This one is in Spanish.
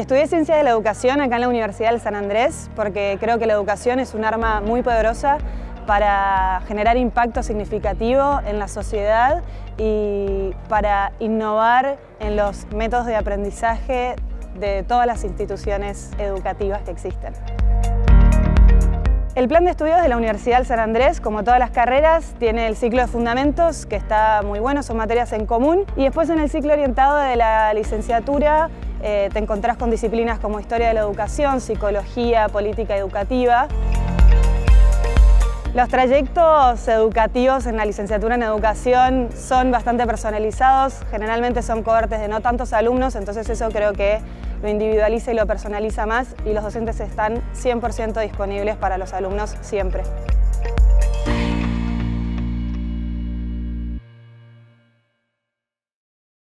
Estudié Ciencias de la Educación acá en la Universidad del San Andrés porque creo que la educación es un arma muy poderosa para generar impacto significativo en la sociedad y para innovar en los métodos de aprendizaje de todas las instituciones educativas que existen. El plan de estudios de la Universidad del San Andrés, como todas las carreras, tiene el ciclo de fundamentos, que está muy bueno, son materias en común, y después en el ciclo orientado de la licenciatura eh, te encontrás con disciplinas como Historia de la Educación, Psicología, Política Educativa. Los trayectos educativos en la licenciatura en educación son bastante personalizados, generalmente son cohortes de no tantos alumnos, entonces eso creo que lo individualiza y lo personaliza más y los docentes están 100% disponibles para los alumnos siempre.